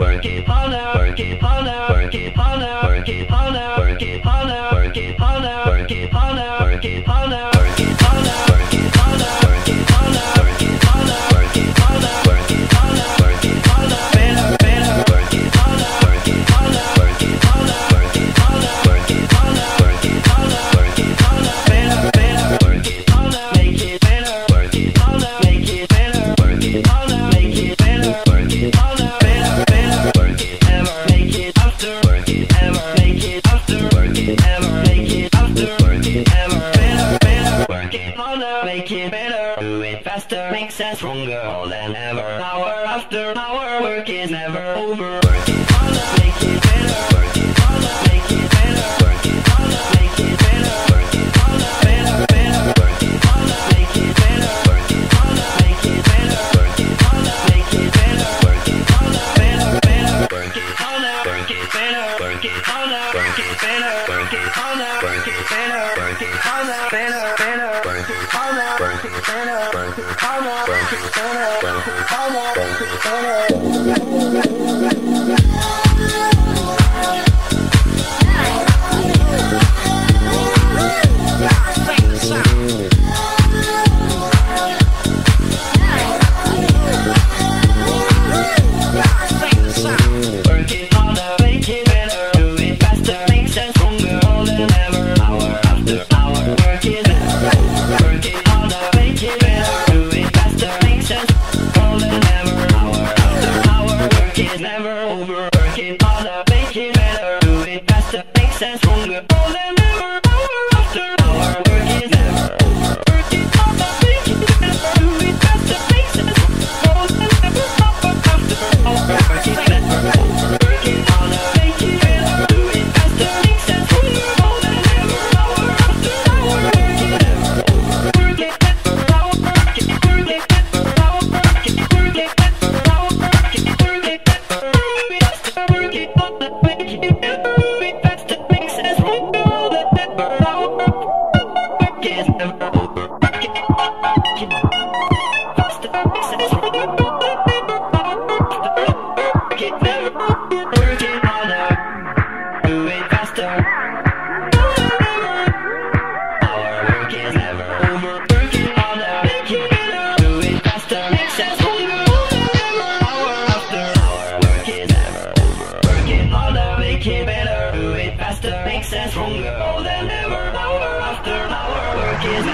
Work it, better, better. Work harder, make it better. Do it faster, makes us stronger than ever. Hour after hour, working is never over. her, work it on her, work it, spin her, work it on her, spin her, spin her, work it on her, work it, spin her, work it on her, work it, spin her, work it on her, work it, spin her. Sen stronger make it better, do it faster, make us stronger. Oh, then never, hour after hour, work is